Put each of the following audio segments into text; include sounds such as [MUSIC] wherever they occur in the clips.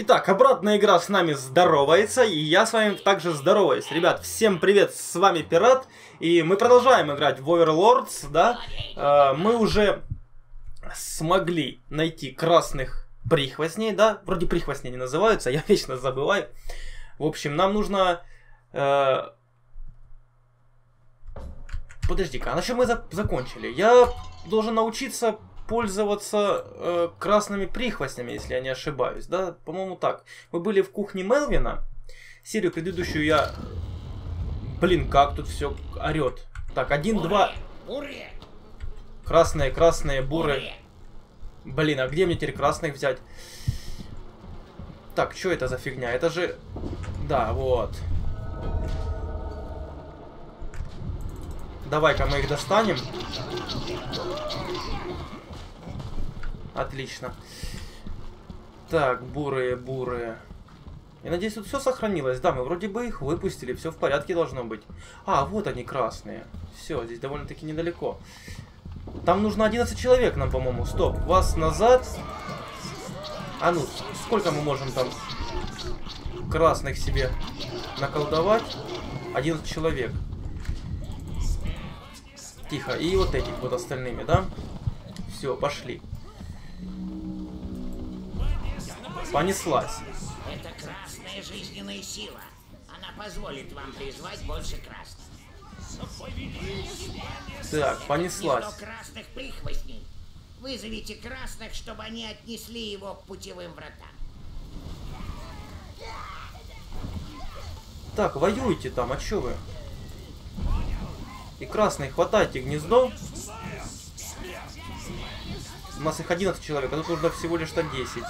Итак, обратная игра с нами здоровается, и я с вами также здороваюсь. Ребят, всем привет, с вами Пират, и мы продолжаем играть в Overlords, да? Э, мы уже смогли найти красных прихвостней, да? Вроде прихвостней не называются, [LAUGHS] я вечно забываю. В общем, нам нужно... Э... Подожди-ка, а на чем мы за закончили? Я должен научиться пользоваться э, красными прихвостнями, если я не ошибаюсь, да? По-моему, так. Мы были в кухне Мелвина. Серию предыдущую я... Блин, как тут все орет. Так, один, два... Красные, красные, буры. Блин, а где мне теперь красных взять? Так, что это за фигня? Это же... Да, вот. Давай-ка мы их достанем. Отлично. Так, бурые, бурые. Я надеюсь, тут все сохранилось. Да, мы вроде бы их выпустили, все в порядке должно быть. А, вот они красные. Все, здесь довольно-таки недалеко. Там нужно 11 человек нам, по-моему. Стоп, вас назад. А ну, сколько мы можем там красных себе наколдовать? 11 человек. Тихо. И вот этих вот остальными, да? Все, пошли. Понеслась. Это красная жизненная сила. Она позволит вам призвать больше красных. Так, понеслась. красных прихвостней. Вызовите красных, чтобы они отнесли его к путевым вратам. Так, воюйте там, а чё вы? И красные, хватайте гнездо. У нас их 11 человек, а тут нужно всего лишь-то 10.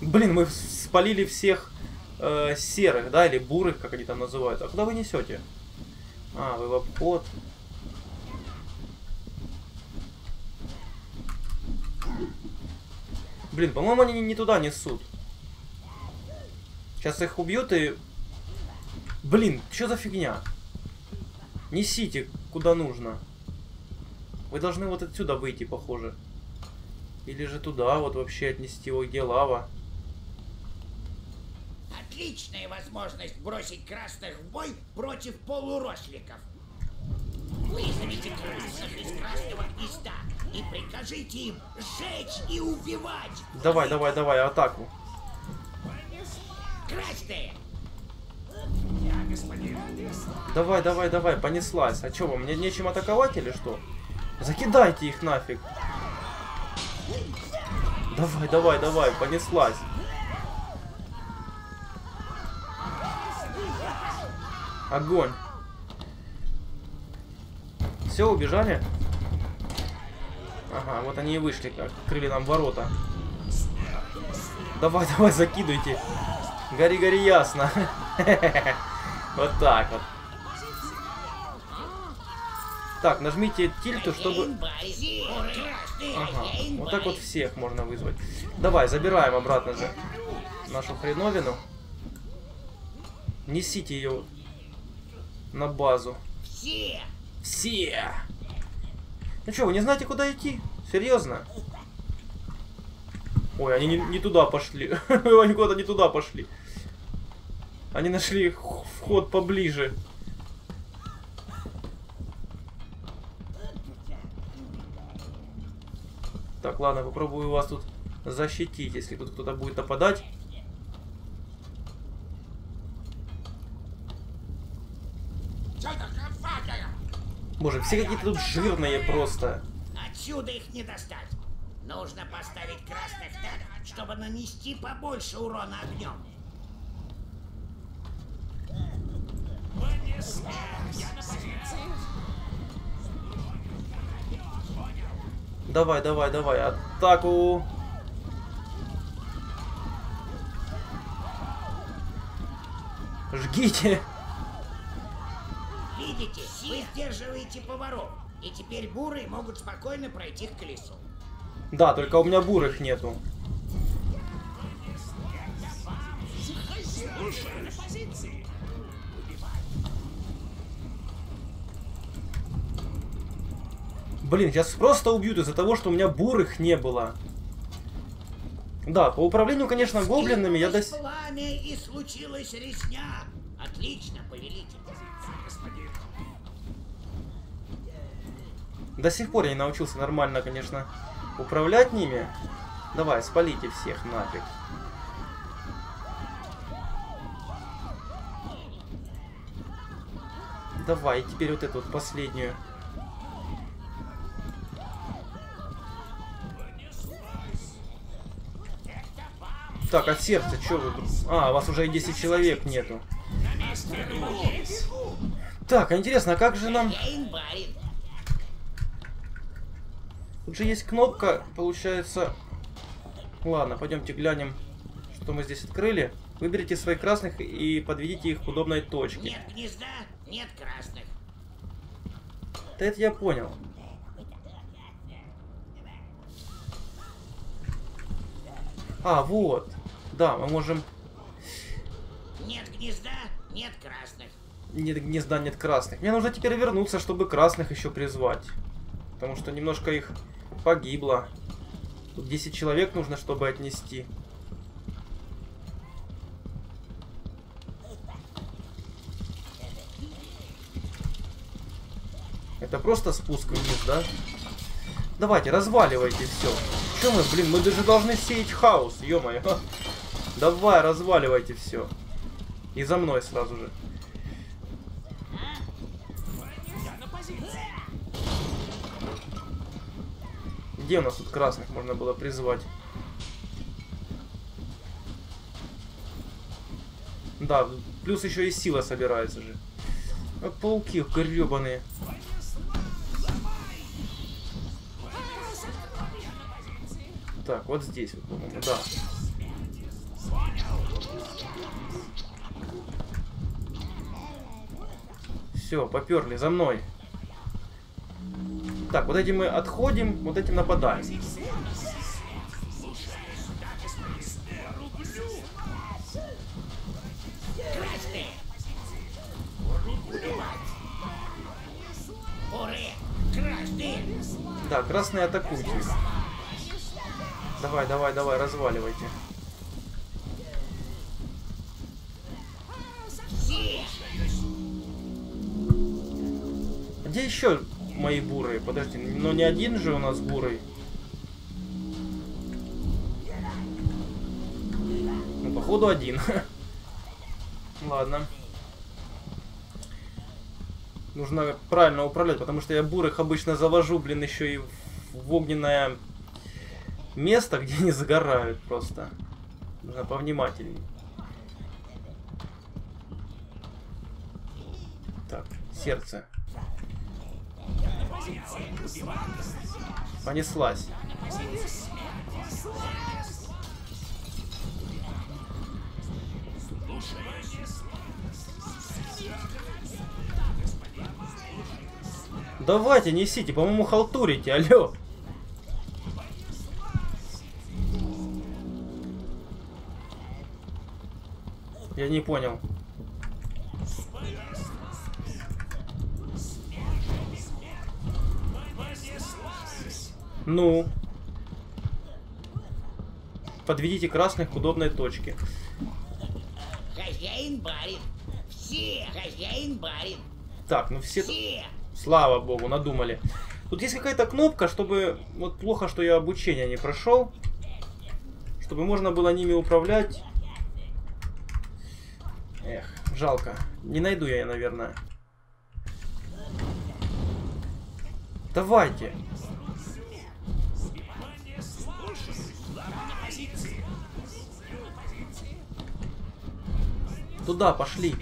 Блин, мы спалили всех э, серых, да, или бурых, как они там называют. А куда вы несете? А, вы в обход. Блин, по-моему, они не туда несут. Сейчас их убьют и... Блин, что за фигня? Несите, куда нужно. Вы должны вот отсюда выйти, похоже. Или же туда вот вообще отнести его, где лава. Отличная возможность бросить красных в бой против полуросликов. Вызовите красных из красного гнезда и прикажите им сжечь и убивать. Давай, давай, давай, атаку. Красные! Давай, давай, давай, понеслась. А что, вам мне нечем атаковать или что? Закидайте их нафиг. Давай, давай, давай, понеслась. Огонь. Все, убежали? Ага, вот они и вышли, открыли нам ворота. Давай, [LAUGHS] давай, закидывайте. Гори, гори, ясно. [LAUGHS] Вот так вот. Так, нажмите тильту, чтобы... Ага, вот так вот всех можно вызвать. Давай, забираем обратно же нашу хреновину. Несите ее на базу. Все! Все! Ну что, вы не знаете, куда идти? Серьезно? Ой, они не, не туда пошли. [LAUGHS] они куда-то не туда пошли. Они нашли вход поближе. Так, ладно, попробую вас тут защитить, если тут кто-то будет нападать. Боже, все какие-то тут жирные просто. Отсюда их не достать. Нужно поставить красных так, чтобы нанести побольше урона огнем. Давай, давай, давай, атаку! Жгите! Видите, вы сдерживаете поворот, и теперь буры могут спокойно пройти к колесу. Да, только у меня бурых нету. Блин, сейчас просто убьют из-за того, что у меня бурых не было. Да, по управлению, конечно, гоблинами я до... Пламя и случилась резня. Отлично, повелитель. До сих пор я не научился нормально, конечно, управлять ними. Давай, спалите всех нафиг. Давай, теперь вот эту вот последнюю. Так, а сердце, что вы? А, у вас уже и 10 человек нету. Так, а интересно, а как же нам... Хозяин барин. Тут же есть кнопка, получается... Ладно, пойдемте глянем, что мы здесь открыли. Выберите своих красных и подведите их к удобной точке. Нет гнезда, нет красных. Да это я понял. А, вот. Да, мы можем... Нет гнезда, нет красных. Нет гнезда, нет красных. Мне нужно теперь вернуться, чтобы красных еще призвать. Потому что немножко их погибло. Тут 10 человек нужно, чтобы отнести. Это просто спуск вниз, да? Давайте, разваливайте все. Че мы, блин, мы даже должны сеять хаос, ё-моё. Давай, разваливайте все. И за мной сразу же. Где у нас тут красных можно было призвать? Да, плюс еще и сила собирается же. Как пауки гребаные. Так, вот здесь, вот, по-моему, да. Все, поперли за мной. Так, вот этим мы отходим, вот этим нападаем. Да, красные атакуйте. Давай, давай, давай, разваливайте. Где еще мои бурые? Подожди, но не один же у нас бурый. Ну, походу один. [LAUGHS] Ладно. Нужно правильно управлять, потому что я бурых обычно завожу, блин, еще и в- огненное место, где они загорают просто. Нужно повнимательней. Так, сердце. Понеслась. Давайте, несите, по-моему, халтурите, алло. Я не понял. Ну. Подведите красных к удобной точке. Хозяин барин. Все, хозяин барин. Так, ну все... Все. Слава богу, надумали. Тут есть какая-то кнопка, чтобы... Вот плохо, что я обучение не прошел. Чтобы можно было ними управлять. Эх, жалко. Не найду я, наверное. Давайте. Туда пошли.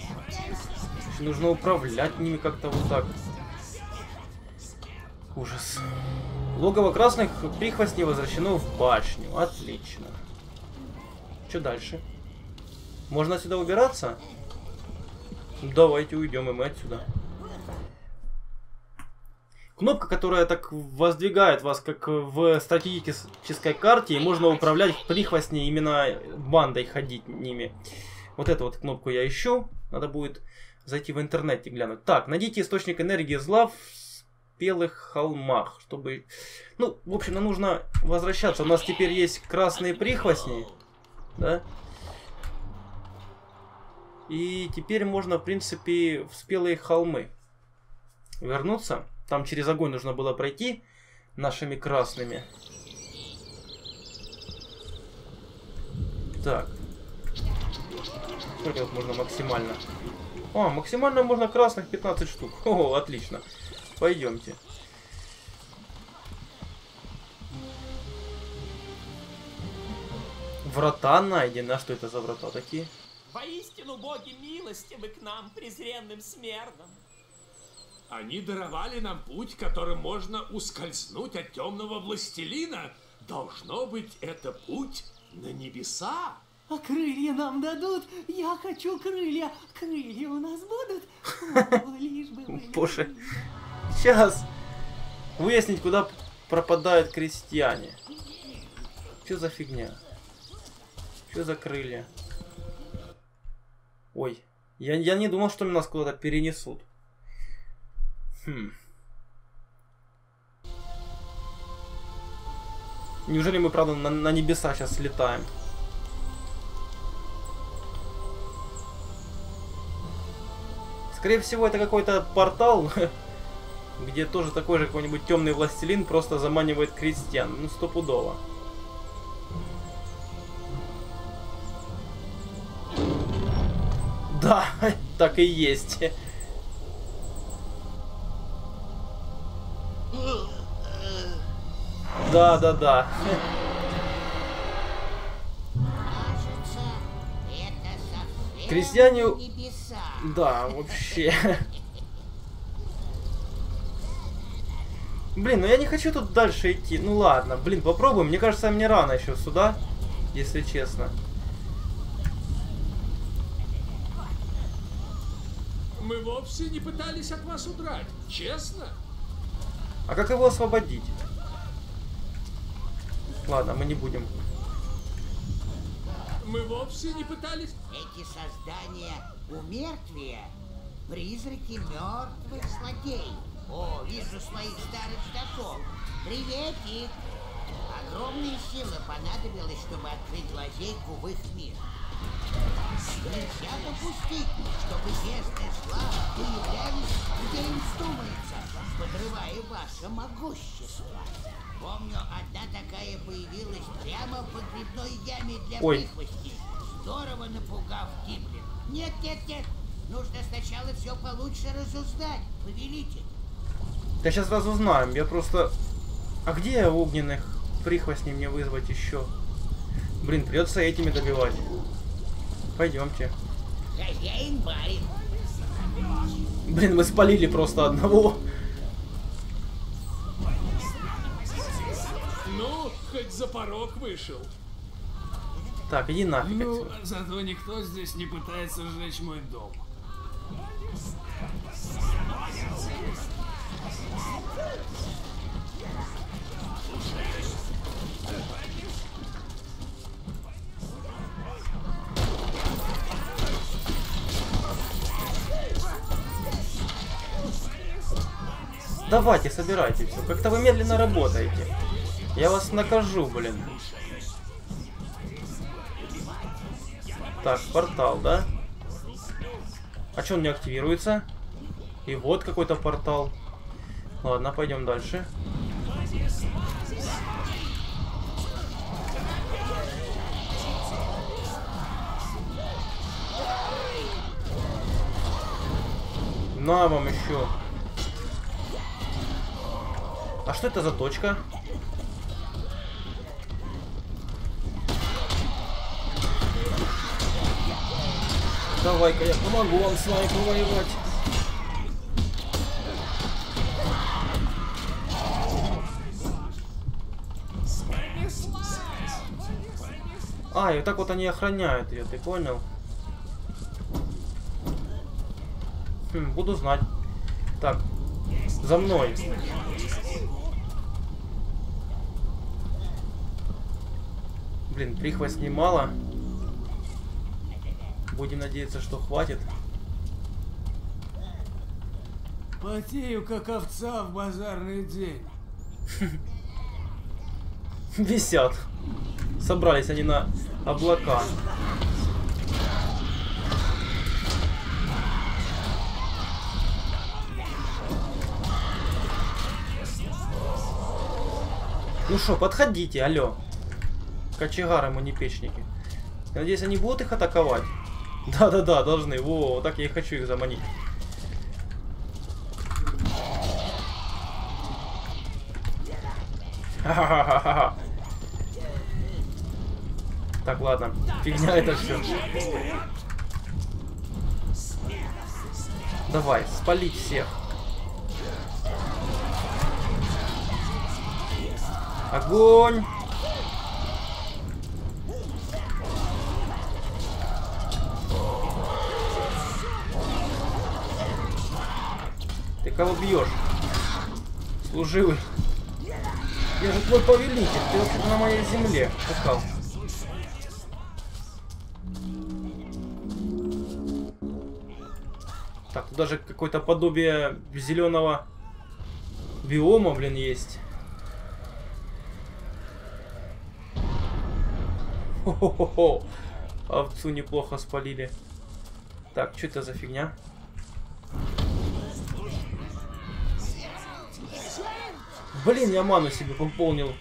Нужно управлять ними как-то вот так. Ужас. Логово красных прихвостней возвращено в башню. Отлично. Что дальше? Можно сюда убираться? Давайте уйдем и мы отсюда. Кнопка, которая так воздвигает вас, как в стратегической карте, и можно управлять прихвостней именно бандой ходить ними. Вот эту вот кнопку я ищу. Надо будет зайти в интернете глянуть. Так, найдите источник энергии зла в спелых холмах, чтобы... Ну, в общем, нам нужно возвращаться. У нас теперь есть красные прихвостни, да? И теперь можно, в принципе, в спелые холмы вернуться. Там через огонь нужно было пройти нашими красными. Так. Сколько вот можно максимально? А, максимально можно красных 15 штук. [LAUGHS] О, отлично. Пойдемте. Врата найдены. А что это за врата такие? Воистину боги милостивы к нам, презренным смертным. Они даровали нам путь, которым можно ускользнуть от темного властелина. Должно быть, это путь на небеса. А крылья нам дадут? Я хочу крылья. Крылья у нас будут? О, лишь бы [LAUGHS] Боже. Сейчас выяснить, куда пропадают крестьяне. Что за фигня? Что за крылья? Ой, я, я не думал, что нас куда-то перенесут. Хм. Неужели мы, правда, на, на небеса сейчас летаем? Скорее всего, это какой-то портал, [LAUGHS] где тоже такой же какой-нибудь темный властелин просто заманивает крестьян. Ну, стопудово. Да, [LAUGHS] так и есть. Да, да, да. Крестьяне-. Да, вообще. Блин, ну я не хочу тут дальше идти. Ну ладно, блин, попробуем. Мне кажется, мне рано еще сюда, если честно. Мы вовсе не пытались от вас удрать, честно. А как его освободить? Ладно, мы не будем. Мы вовсе не пытались... Эти создания умертвия, призраки мертвых злодеев. О, вижу своих старых знакомых. Приветик! Огромные силы понадобилось, чтобы открыть лазейку в их мир. Нельзя допустить, чтобы местные славы появлялись, где им вздумается, подрывая ваше могущество. Помню, одна такая появилась прямо в погребной яме для Ой. Здорово напугав Гимлин. Нет, нет, нет, нужно сначала все получше разузнать, повелитель. Да сейчас сразу знаем. Я просто... А где огненных прихвостней мне вызвать еще? Блин, придется этими добивать. Пойдемте. Хозяин барин. Блин, мы спалили просто одного. Ну, хоть за порог вышел. Так, иди нафиг Ну, отсюда. зато никто здесь не пытается сжечь мой дом. Давайте, собирайте все. Как-то вы медленно работаете. Я вас накажу, блин. Так, портал, да? А что он не активируется? И вот какой-то портал. Ладно, пойдем дальше. На вам еще. А что это за точка? Давай-ка я помогу вам с вами повоевать. А, и так вот они охраняют ее, ты понял? Хм, буду знать. Так, за мной. Блин, прихвостней мало. Будем надеяться, что хватит. Потею, как овца в базарный день. Висят. Собрались они на облака. Ну что, подходите, алло. Кочегары, манипечники. Надеюсь, они будут их атаковать? Да-да-да, должны. Во, вот так я и хочу их заманить. Ха-ха-ха-ха. Так, ладно. Фигня это все. Давай, спалить всех. Огонь! Кого бьешь? Служивый. Я же твой повелитель, ты вообще-то на моей земле пускал. Так, тут даже какое-то подобие зеленого биома, блин, есть. Хо-хо-хо. Овцу неплохо спалили. Так, что это за фигня? Блин, я ману себе пополнил.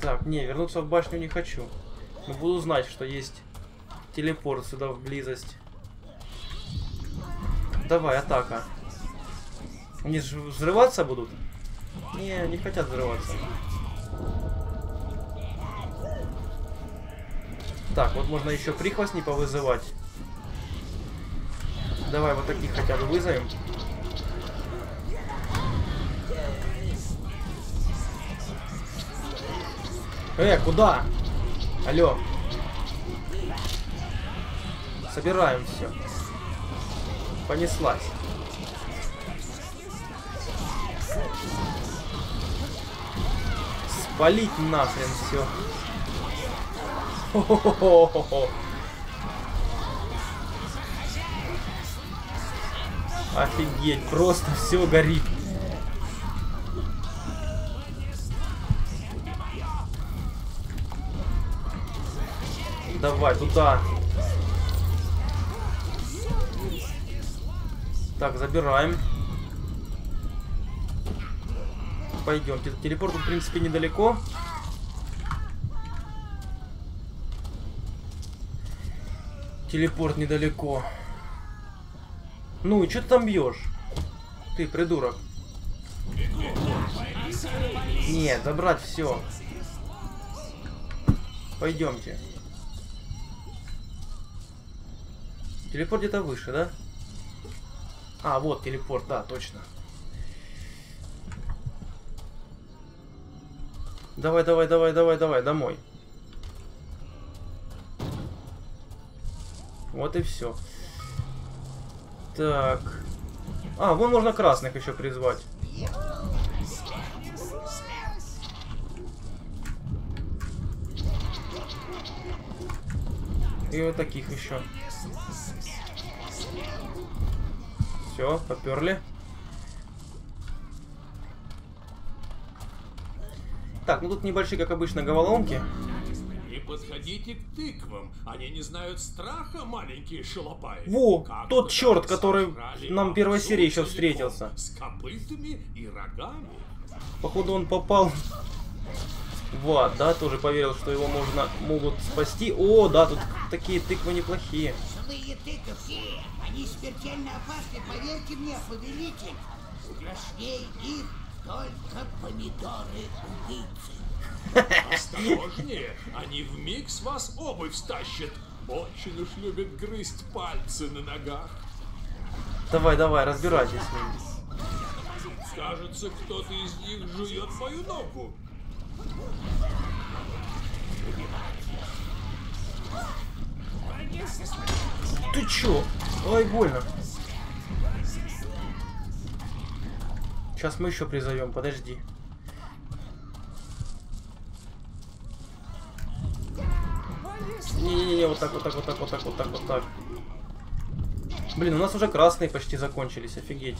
Так, не, вернуться в башню не хочу. Но буду знать, что есть телепорт сюда в близость. Давай, атака. Они же взрываться будут? Не, не хотят взрываться. Так, вот можно еще прихвостней повызывать. Давай вот таких хотя бы вызовем. Э, куда? Алло. Собираем все. Понеслась. Спалить нахрен все. Офигеть, просто все горит. Давай, туда. Так, забираем. Пойдем. Телепорт, в принципе, недалеко. Телепорт недалеко. Ну и что ты там бьешь? Ты, придурок. Нет, забрать все. Пойдемте. Телепорт где-то выше, да? А, вот телепорт, да, точно. Давай, давай, давай, давай, давай, домой. Вот и все. Так. А, вон можно красных еще призвать. И вот таких еще. Все, поперли. Так, ну тут небольшие, как обычно, головоломки. Не подходите к тыквам. Они не знают страха, маленькие шалопаи. Во, Как тот черт, который нам в первой серии еще встретился. С копытами и рогами. Походу он попал в ад, да, тоже поверил, что его можно, могут спасти. О, да, тут такие тыквы неплохие. Злые тыковки, они смертельно опасны, поверьте мне, повелитель. Страшнее их только помидоры-убийцы. Осторожнее, они в миг с вас обувь стащат. Очень уж любят грызть пальцы на ногах. Давай, давай, разбирайтесь с ним. Кажется, кто-то из них жует мою ногу. Ты чё? Ой, больно. Сейчас мы еще призовем, подожди. Не-не-не, вот так, вот так, вот так, вот так, вот так, вот так. Блин, у нас уже красные почти закончились, офигеть.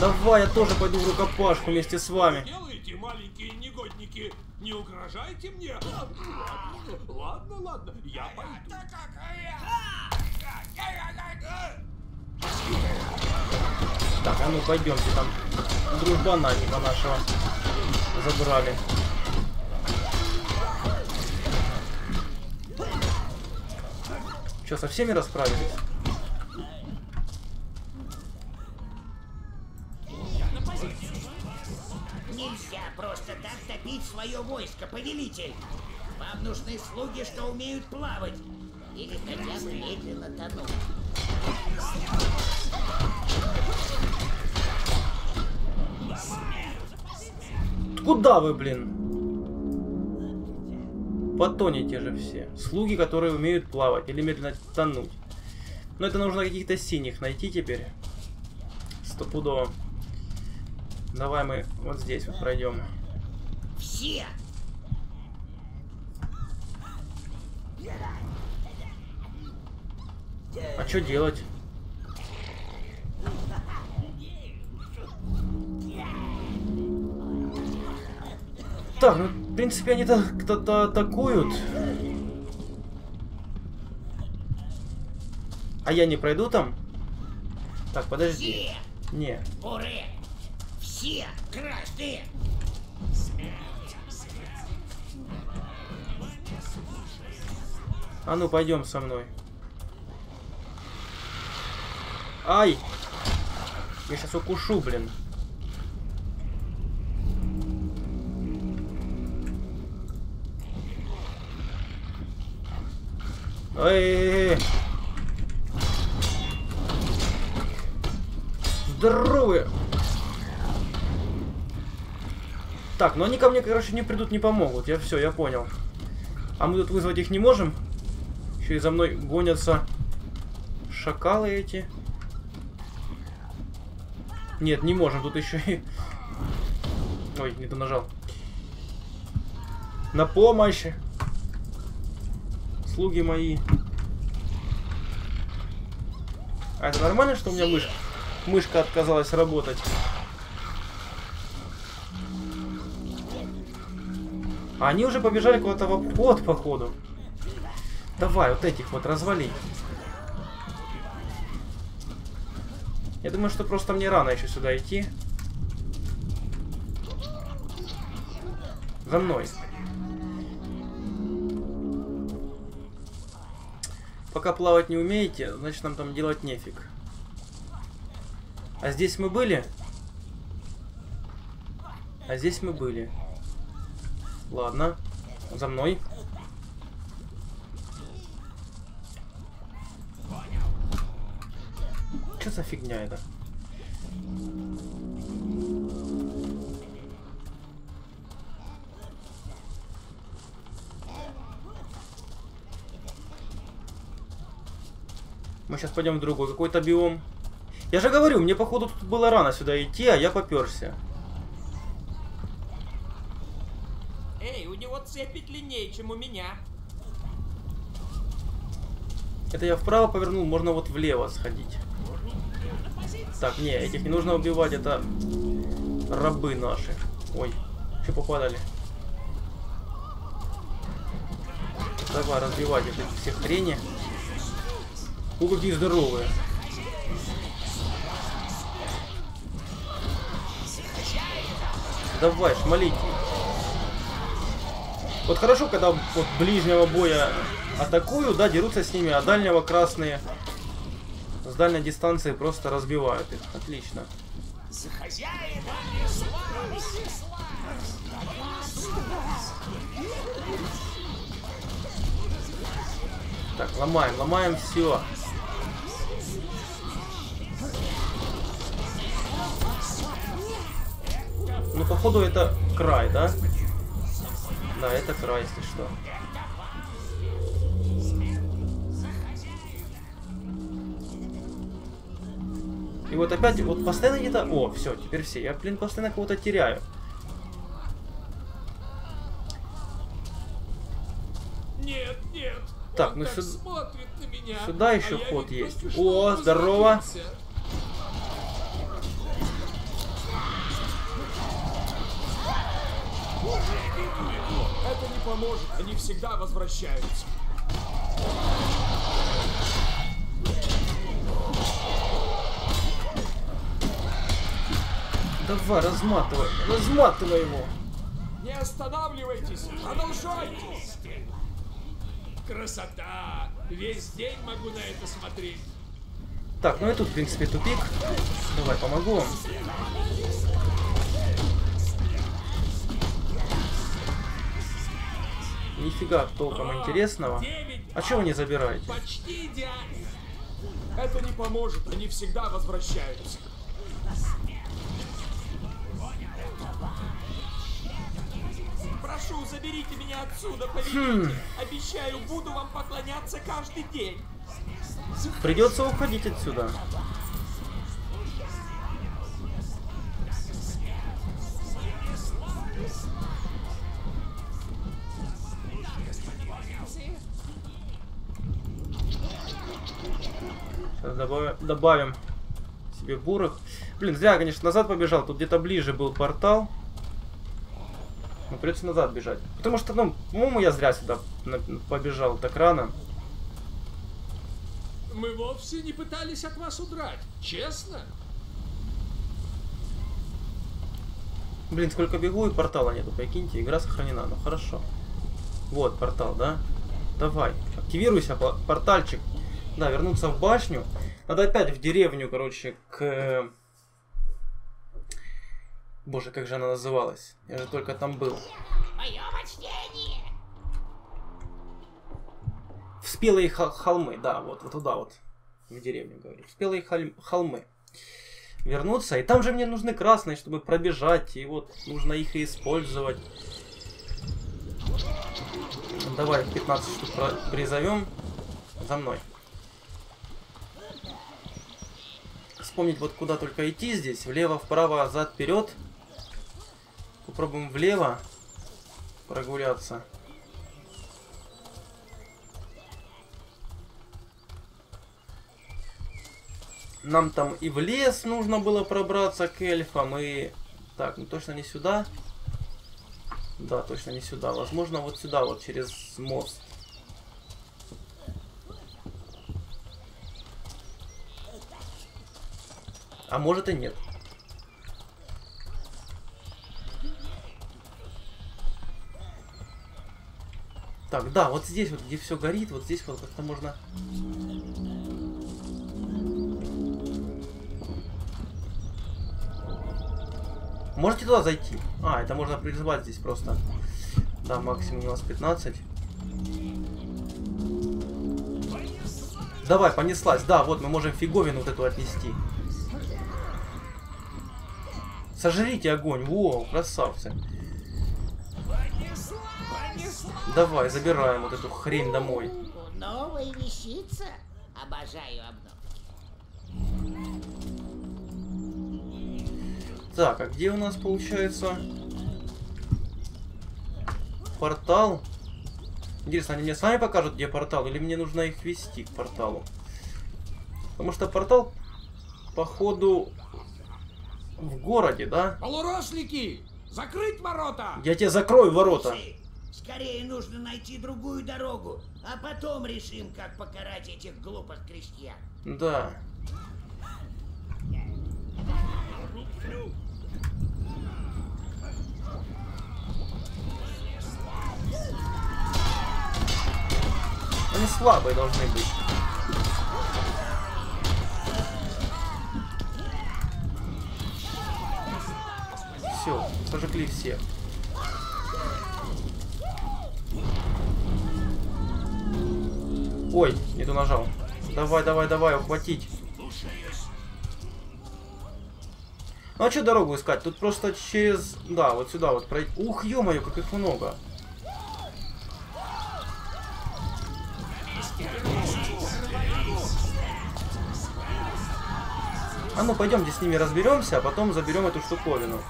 Давай, я тоже пойду в рукопашку вместе с вами. Делаете, маленькие негодники? Не угрожайте мне? Ладно, ладно, я пойду. Так, а ну пойдемте, там дружбана типа нашего забрали. Че, со всеми расправились? Свое войско, повелитель. Вам нужны слуги, что умеют плавать. Или хотя бы медленно тонуть. Куда вы, блин? Потонете же все. Слуги, которые умеют плавать или медленно тонуть. Но это нужно каких-то синих найти теперь. Стопудово. Давай мы вот здесь вот пройдем. Все! А что делать? Так, ну, в принципе, они то кто-то атакуют. А я не пройду там? Так, подожди. Все! Не. Все! Красные! А ну, пойдем со мной. Ай! Я сейчас укушу, блин. Эй! Здоровые! Так, ну они ко мне, короче, не придут, не помогут. Я все, я понял. А мы тут вызвать их не можем? Еще и за мной гонятся шакалы эти. Нет, не можем. Тут еще и... Ой, не то нажал. На помощь! Слуги мои. А это нормально, что у меня мышка, мышка отказалась работать? Они уже побежали куда-то в обход, походу. Давай, вот этих вот развали. Я думаю, что просто мне рано еще сюда идти. За мной. Пока плавать не умеете, значит нам там делать нефиг. А здесь мы были? А здесь мы были. Ладно. За мной. Что за фигня это? Мы сейчас пойдем в другой какой-то биом. Я же говорю, мне походу тут было рано сюда идти, а я поперся. Эй, у него цепи длиннее, чем у меня. Это я вправо повернул, можно вот влево сходить. Так, не, этих не нужно убивать, это рабы наши. Ой, что попадали? Давай, разбивать эти все хрени. У, какие здоровые. Давай, шмалите. Вот хорошо, когда вот ближнего боя атакую, да, дерутся с ними, а дальнего красные дальней дистанции просто разбивают их. Отлично. Так, ломаем, ломаем все. Ну, походу, это край, да? Да, это край, если что. И вот опять, вот постоянно где-то... О, все, теперь все. Я, блин, постоянно кого-то теряю. Нет, нет. Так, ну так сюда- меня. сюда а еще я ход есть. О, здорово. Это не поможет, они всегда возвращаются. Давай, разматывай. Разматывай его. Не останавливайтесь, продолжайте. Красота! Весь день могу на это смотреть. Так, ну и тут, в принципе, тупик. Давай, помогу вам. Нифига толком интересного. Девять А чего вы не забираете? Почти идеально. Это не поможет, они всегда возвращаются. Прошу, заберите меня отсюда, повелитель. Обещаю, буду вам поклоняться каждый день. Придется уходить отсюда. Сейчас добавим, добавим себе бурых. Блин, зря, конечно, назад побежал. Тут где-то ближе был портал. Но придется назад бежать. Потому что, ну, по-моему, я зря сюда побежал так рано. Мы вовсе не пытались от вас удрать, честно. Блин, сколько бегу и портала нету, прикиньте, игра сохранена, ну хорошо. Вот портал, да? Давай, активируйся, по- портальчик. Да, вернуться в башню. Надо опять в деревню, короче, к... Боже, как же она называлась? Я же только там был. Мое почтение! В спелые холмы, да, вот, вот туда вот. В деревню, говорю. В спелые холь- холмы. Вернуться. И там же мне нужны красные, чтобы пробежать. И вот нужно их и использовать. Давай 15 штук призовем. За мной. Вспомнить вот куда только идти здесь. Влево, вправо, зад, вперед. Попробуем влево прогуляться. Нам там и в лес нужно было пробраться к эльфам, и... Так, ну точно не сюда. Да, точно не сюда. Возможно, вот сюда, вот через мост. А может и нет. Так, да, вот здесь вот, где все горит, вот здесь вот как-то можно... Можете туда зайти? А, это можно призвать здесь просто. Да, максимум у нас 15. Давай, понеслась. Да, вот мы можем фиговину вот эту отнести. Сожрите огонь. Во, красавцы. Давай, забираем вот эту хрень домой. Новая вещица. Обожаю обновки. Так, а где у нас получается портал? Интересно, они мне сами покажут, где портал, или мне нужно их вести к порталу? Потому что портал, походу, в городе, да? Полурослики! Закрыть ворота! Я тебе закрою ворота. Слушай, Скорее нужно найти другую дорогу, а потом решим, как покарать этих глупых крестьян. Да. Они слабые должны быть. Все, сожгли всех. Ой, не то нажал. Давай, давай, давай, ухватить. Ну а что дорогу искать? Тут просто через... Да, вот сюда вот пройти. Ух, ё-моё, как их много. А ну пойдемте с ними разберемся, а потом заберем эту штуковину.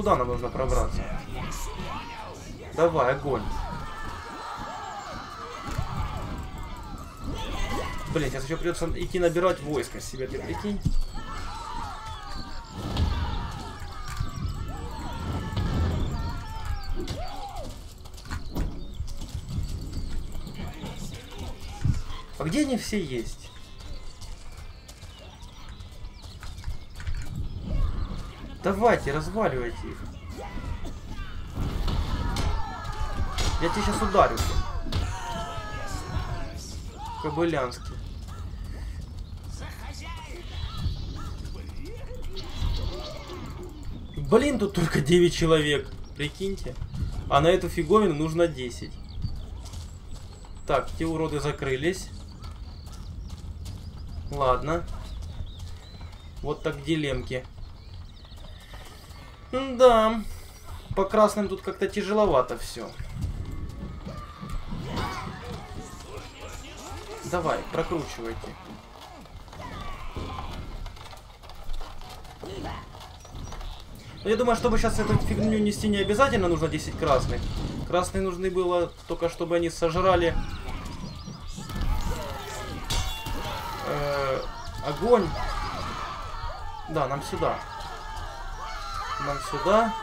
Туда нам нужно пробраться. Давай, огонь. Блин, сейчас еще придется идти набирать войско себе, ты прикинь. А где они все есть? Давайте, разваливайте их. Я тебе сейчас ударю. Кобылянский. Блин, тут только 9 человек. Прикиньте. А на эту фиговину нужно 10. Так, те уроды закрылись. Ладно. Вот так дилемки. Да. По красным тут как-то тяжеловато все. Давай, прокручивайте. Но я думаю, чтобы сейчас эту фигню нести не обязательно нужно 10 красных. Красные нужны было только, чтобы они сожрали э, огонь. Да, нам сюда. Нам сюда.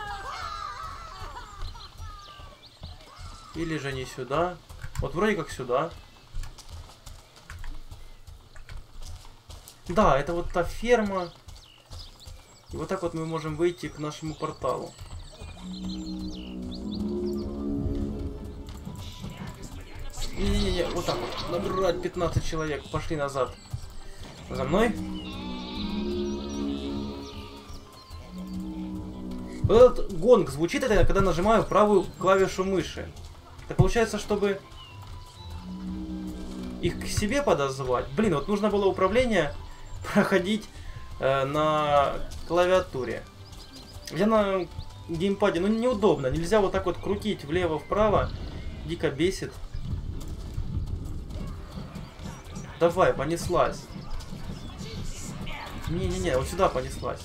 Или же не сюда. Вот вроде как сюда. Да, это вот та ферма. И вот так вот мы можем выйти к нашему порталу. Не-не-не, вот так вот. Набрать 15 человек. Пошли назад. За мной. Вот этот гонг звучит, это когда нажимаю правую клавишу мыши. Это получается, чтобы их к себе подозвать. Блин, вот нужно было управление [LAUGHS] проходить э, на клавиатуре. Я на геймпаде, ну неудобно. Нельзя вот так вот крутить влево-вправо. Дико бесит. Давай, понеслась. Не-не-не, вот сюда понеслась.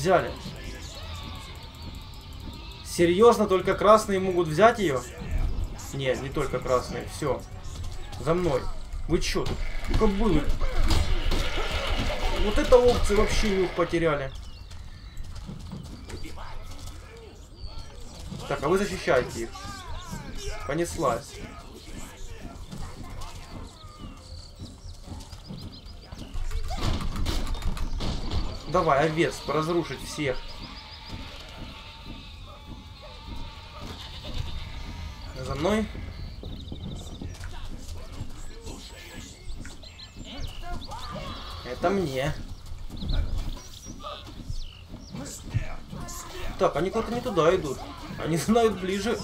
Взяли. Серьезно, только красные могут взять ее? Нет, не только красные. Все. За мной. Вы чё тут? Кобылы. Вот это опции вообще нюх потеряли. Так, а вы защищаете их. Понеслась. Давай, овец, разрушить всех. За мной. Это мне. Так, они куда-то не туда идут. Они знают ближе.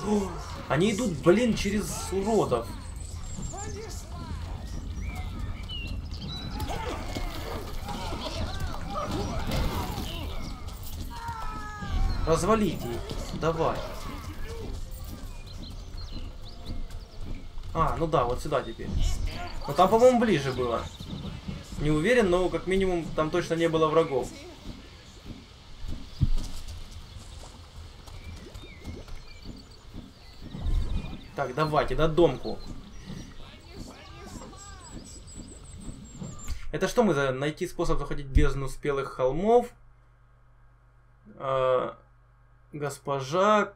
Они идут, блин, через уродов. Развалите их. Давай. А, ну да, вот сюда теперь. Но там, по-моему, ближе было. Не уверен, но как минимум там точно не было врагов. Так, давайте, на домку. Это что мы за найти способ заходить без спелых холмов? Э, госпожа,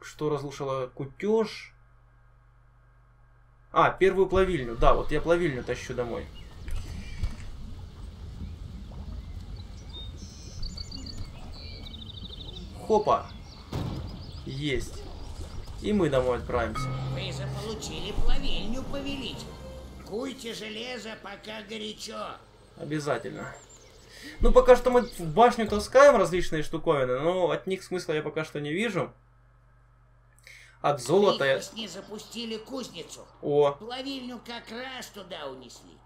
что разрушила кутеж? А, первую плавильню. Да, вот я плавильню тащу домой. Хопа. Есть. И мы домой отправимся. Вы заполучили плавильню, повелитель. Куйте железо, пока горячо. Обязательно. Ну, пока что мы в башню таскаем различные штуковины, но от них смысла я пока что не вижу. От золота... я- Прихвостни запустили кузницу. О, Плавильню как раз туда унесли.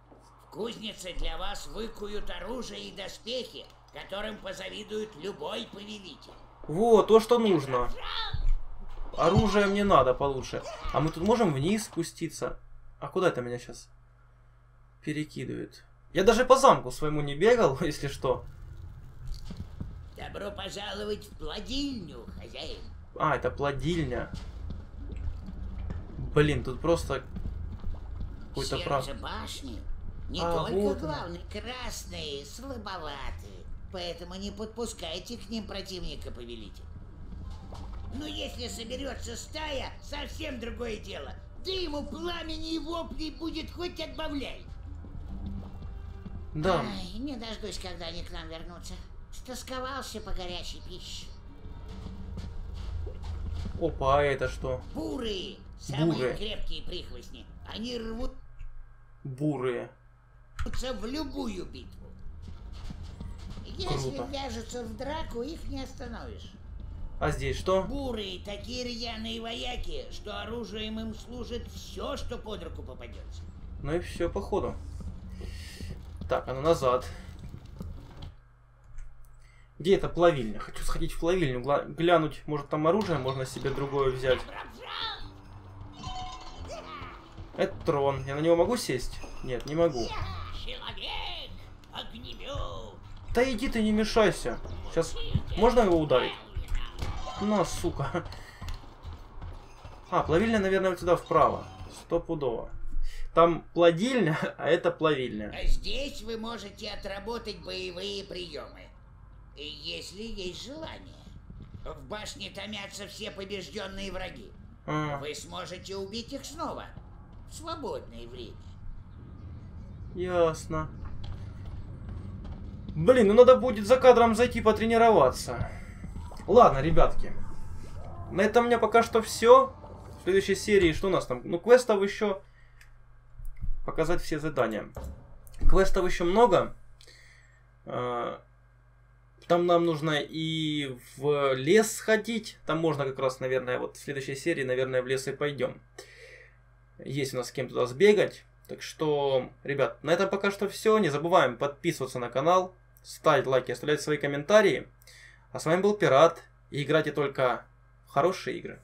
В кузнице для вас выкуют оружие и доспехи, которым позавидует любой повелитель. вот, то, что нужно. Оружие мне надо получше. А мы тут можем вниз спуститься? А куда это меня сейчас перекидывает? Я даже по замку своему не бегал, [LAUGHS] если что. Добро пожаловать в плодильню, хозяин. А, это плодильня. Блин, тут просто какой-то прав. Башни не А, только вот оно. главный, красные, слабоватые. Поэтому не подпускайте к ним противника, повелитель. Но если соберется стая, совсем другое дело. Да ему пламени и воплей будет хоть отбавляй. Да. Ай, не дождусь, когда они к нам вернутся. Стосковался по горячей пище. Опа, а это что? Бурые, самые Бурые. крепкие прихвостни. Они рвутся Бурые. в любую битву. Если Круто. вяжутся в драку, их не остановишь. А здесь что? Бурые такие рьяные вояки, что оружием им служит все, что под руку попадется. Ну и все, походу. Так, а ну назад. Где эта плавильня? Хочу сходить в плавильню, глянуть, может там оружие можно себе другое взять. Это трон. Я на него могу сесть? Нет, не могу. Да иди ты, не мешайся. Сейчас можно его ударить? На, сука. [LAUGHS] А, плавильня, наверное, вот сюда вправо. Стопудово. Там плодильня, [LAUGHS] а это плавильня. а здесь вы можете отработать боевые приемы. Если есть желание. В башне томятся все побежденные враги. А, Вы сможете убить их снова. В свободное время. ясно. Блин, ну надо будет за кадром зайти потренироваться. Ладно, ребятки. На этом у меня пока что все. В следующей серии что у нас там? Ну, квестов еще. Показать все задания. Квестов еще много. А, Там нам нужно и в лес сходить. Там можно как раз, наверное, вот в следующей серии, наверное, в лес и пойдем. Есть у нас с кем туда сбегать. Так что, ребят, на этом пока что все. Не забываем подписываться на канал, ставить лайки, оставлять свои комментарии. А с вами был Пират. И играйте только в хорошие игры.